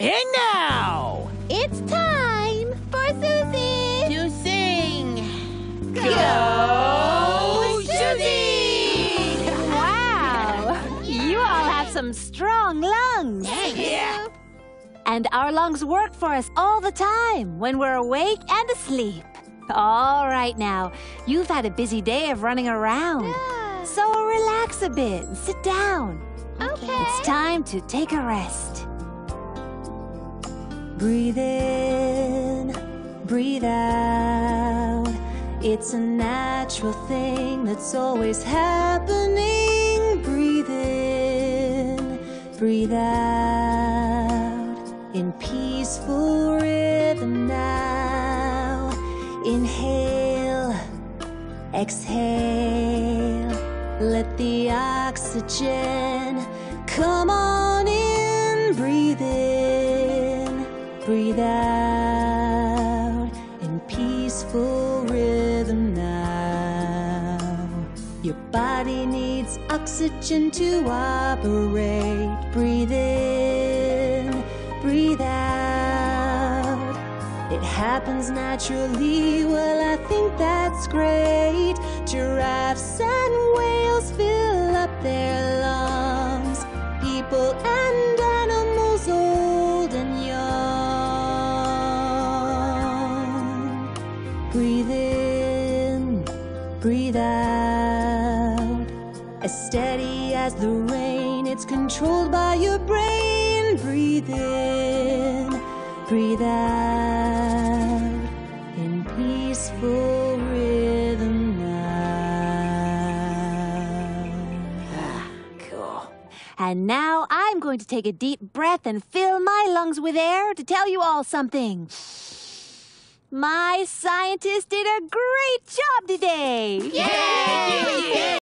And now, It's time for Susie. to sing. Go, Susie! Wow! You all have some strong lungs. Yeah. And our lungs work for us all the time when we're awake and asleep. All right now, you've had a busy day of running around. Yeah. So relax a bit and sit down. Okay. It's time to take a rest. Breathe in, breathe out. It's a natural thing that's always happening. Breathe in, breathe out. In peaceful rhythm now. Exhale. Let the oxygen come on in. Breathe in, breathe out. In peaceful rhythm now. Your body needs oxygen to operate. Breathe in, It happens naturally, well, I think that's great. Giraffes and whales fill up their lungs. People and animals, old and young. Breathe in, breathe out. As steady as the rain, it's controlled by your brain. Breathe in, breathe out. And now I'm going to take a deep breath and fill my lungs with air to tell you all something. My scientist did a great job today. Yay!